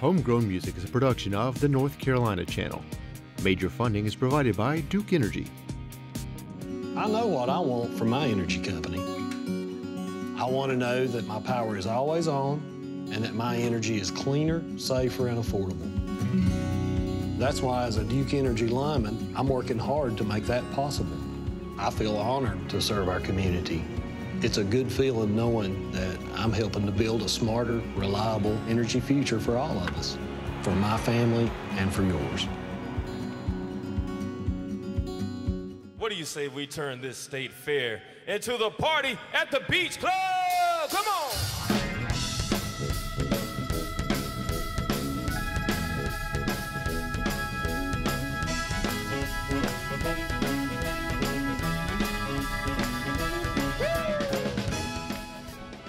Homegrown Music is a production of the North Carolina Channel. Major funding is provided by Duke Energy. I know what I want from my energy company. I want to know that my power is always on and that my energy is cleaner, safer, and affordable. That's why, as a Duke Energy lineman, I'm working hard to make that possible. I feel honored to serve our community it's a good feeling knowing that I'm helping to build a smarter, reliable energy future for all of us, for my family and for yours. What do you say we turn this state fair into the party at the beach club? Come on!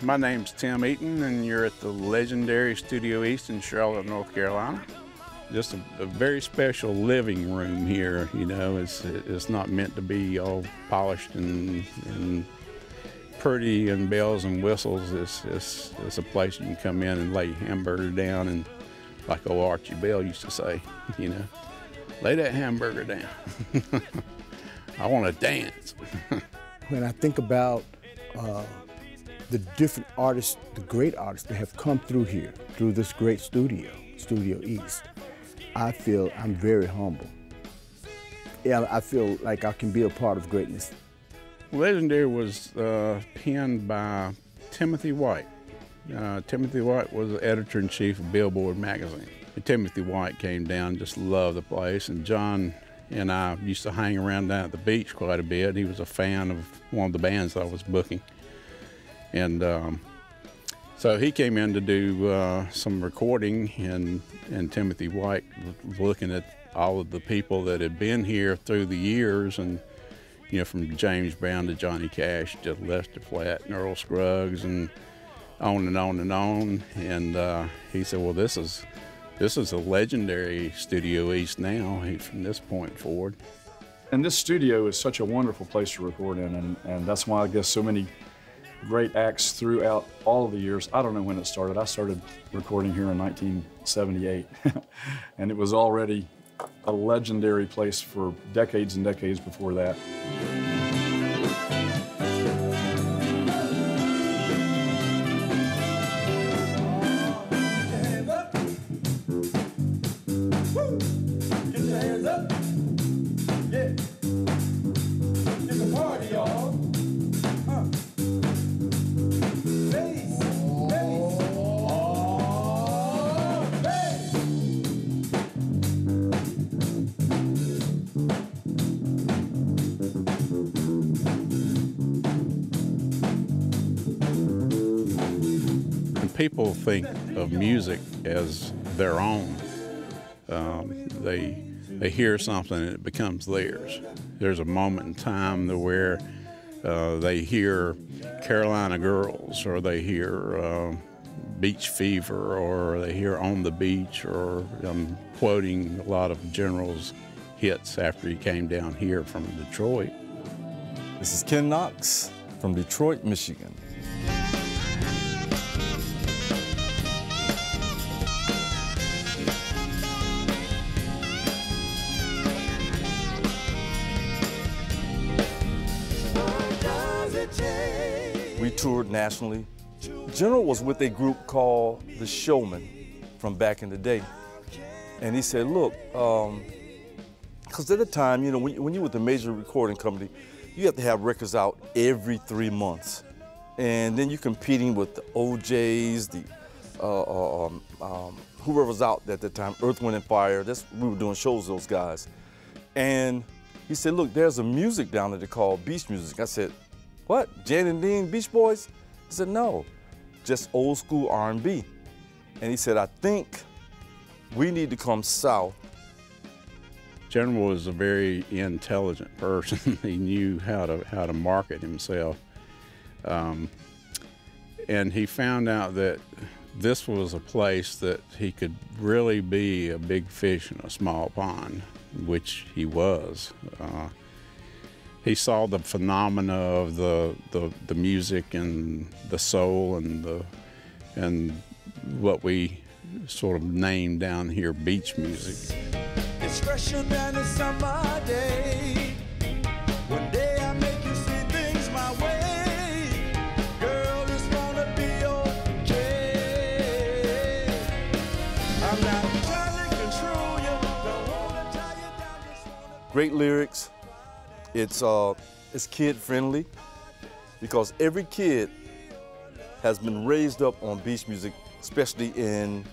My name's Tim Eaton, and you're at the legendary Studio East in Charlotte, North Carolina. Just a, a, very special living room here. You know, it's it's not meant to be all polished and, and pretty and bells and whistles. It's, it's, it's a place you can come in and lay hamburger down and, like old Archie Bell used to say, you know, lay that hamburger down. I want to dance. when I think about uh, the different artists, the great artists that have come through here, through this great studio, Studio East, I feel I'm very humble. Yeah, I feel like I can be a part of greatness. Legendary was uh, penned by Timothy White. Uh, Timothy White was the editor-in-chief of Billboard magazine. And Timothy White came down, just loved the place, and John and I used to hang around down at the beach quite a bit. He was a fan of one of the bands I was booking. And um, so he came in to do uh, some recording, and, and Timothy White was looking at all of the people that had been here through the years, and you know, from James Brown to Johnny Cash to Lester Flatt and Earl Scruggs, and on and on and on. And uh, he said, "Well, this is this is a legendary Studio East now from this point forward." And this studio is such a wonderful place to record in, and, and that's why I guess so many great acts throughout all the years. I don't know when it started. I started recording here in 1978, and it was already a legendary place for decades and decades before that. People think of music as their own. Um, they they hear something and it becomes theirs. There's a moment in time where uh, they hear Carolina Girls or they hear uh, Beach Fever or they hear On the Beach or I'm quoting a lot of General's hits after he came down here from Detroit. This is Ken Knox from Detroit, Michigan. Toured nationally. General was with a group called The Showmen from back in the day. And he said, look, because um, at the time, you know, when, when you're with a major recording company, you have to have records out every three months. And then you're competing with the O'Jays, the uh, uh, um, um, whoever was out at the time, Earth, Wind, and Fire. That's, we were doing shows those guys. And he said, look, there's a music down there called beach music. I said, what, Jan and Dean Beach Boys? I said, no, just old school R&B. And he said, I think we need to come south. General was a very intelligent person. he knew how to, how to market himself. Um, and he found out that this was a place that he could really be a big fish in a small pond, which he was. Uh, he saw the phenomena of the, the, the music and the soul and the and what we sort of name down here, beach music. It's fresher than a summer day. One day I make you see things my way. Girl, it's gonna be okay. I'm not trying to control you. Don't wanna tie you down. Just wanna Great lyrics. It's uh, it's kid friendly because every kid has been raised up on beach music, especially in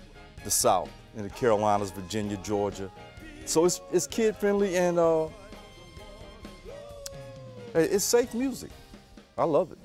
the South, in the Carolinas, Virginia, Georgia. So it's it's kid friendly and uh, it's safe music. I love it.